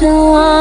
等我。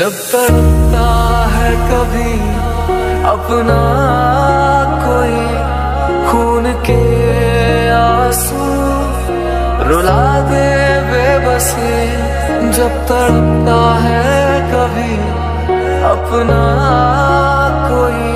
जब करता है कभी अपना कोई खून के आँसू, रुला दे बेबसे। जब तड़पता है कभी अपना कोई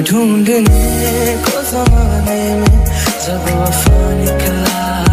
ढूंढने को जमाने में जब वफा निकला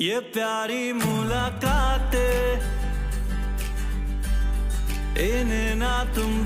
ये प्यारी मुलाकात इन ना तुम